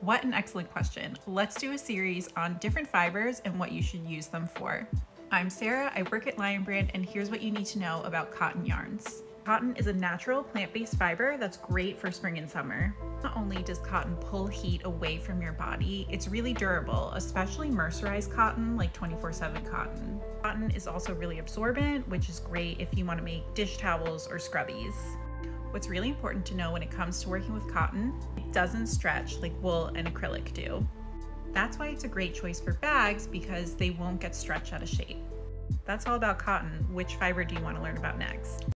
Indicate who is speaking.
Speaker 1: What an excellent question. Let's do a series on different fibers and what you should use them for. I'm Sarah, I work at Lion Brand, and here's what you need to know about cotton yarns. Cotton is a natural plant-based fiber that's great for spring and summer. Not only does cotton pull heat away from your body, it's really durable, especially mercerized cotton like 24-7 cotton. Cotton is also really absorbent, which is great if you want to make dish towels or scrubbies. What's really important to know when it comes to working with cotton, it doesn't stretch like wool and acrylic do. That's why it's a great choice for bags because they won't get stretched out of shape. That's all about cotton. Which fiber do you want to learn about next?